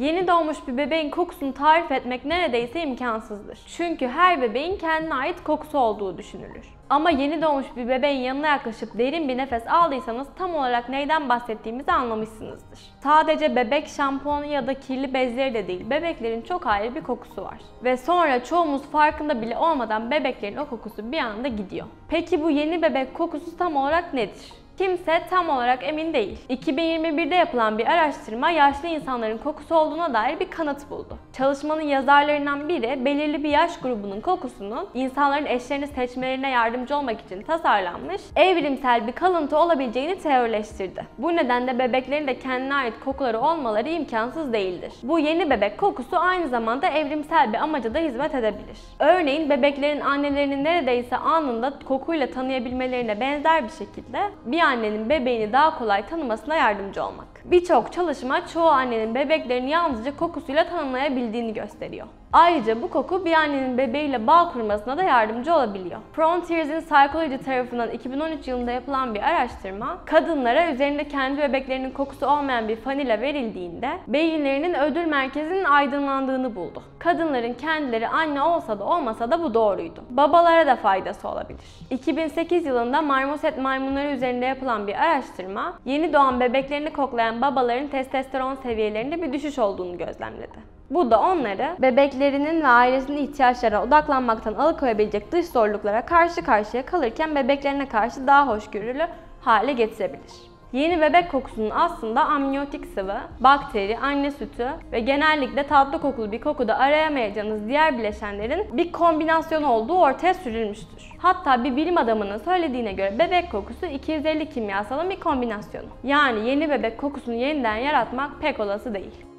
doğmuş bir bebeğin kokusunu tarif etmek neredeyse imkansızdır. Çünkü her bebeğin kendine ait kokusu olduğu düşünülür. Ama yeni doğmuş bir bebeğin yanına yaklaşıp derin bir nefes aldıysanız tam olarak neyden bahsettiğimizi anlamışsınızdır. Sadece bebek şampuanı ya da kirli bezleri de değil, bebeklerin çok ayrı bir kokusu var. Ve sonra çoğumuz farkında bile olmadan bebeklerin o kokusu bir anda gidiyor. Peki bu yeni bebek kokusu tam olarak nedir? Kimse tam olarak emin değil. 2021'de yapılan bir araştırma yaşlı insanların kokusu olduğuna dair bir kanıt buldu. Çalışmanın yazarlarından biri belirli bir yaş grubunun kokusunun insanların eşlerini seçmelerine yardımcı olmak için tasarlanmış evrimsel bir kalıntı olabileceğini teorileştirdi. Bu nedenle bebeklerin de kendine ait kokuları olmaları imkansız değildir. Bu yeni bebek kokusu aynı zamanda evrimsel bir amaca da hizmet edebilir. Örneğin bebeklerin annelerini neredeyse anında kokuyla tanıyabilmelerine benzer bir şekilde bir annenin bebeğini daha kolay tanımasına yardımcı olmak. Birçok çalışma çoğu annenin bebeklerini yalnızca kokusuyla tanımlayabildiğini gösteriyor. Ayrıca bu koku bir annenin bebeğiyle bağ kurmasına da yardımcı olabiliyor. Frontiers in Psychology tarafından 2013 yılında yapılan bir araştırma, kadınlara üzerinde kendi bebeklerinin kokusu olmayan bir fanila verildiğinde beyinlerinin ödül merkezinin aydınlandığını buldu. Kadınların kendileri anne olsa da olmasa da bu doğruydu. Babalara da faydası olabilir. 2008 yılında marmoset maymunları üzerinde yapılan bir araştırma, yeni doğan bebeklerini koklayan babaların testosteron seviyelerinde bir düşüş olduğunu gözlemledi. Bu da onları bebeklerinin ve ailesinin ihtiyaçlarına odaklanmaktan alıkoyabilecek dış zorluklara karşı karşıya kalırken bebeklerine karşı daha hoşgörülü hale getirebilir. Yeni bebek kokusunun aslında amniyotik sıvı, bakteri, anne sütü ve genellikle tatlı kokulu bir kokuda arayamayacağınız diğer bileşenlerin bir kombinasyonu olduğu ortaya sürülmüştür. Hatta bir bilim adamının söylediğine göre bebek kokusu 250 kimyasalın bir kombinasyonu. Yani yeni bebek kokusunu yeniden yaratmak pek olası değil.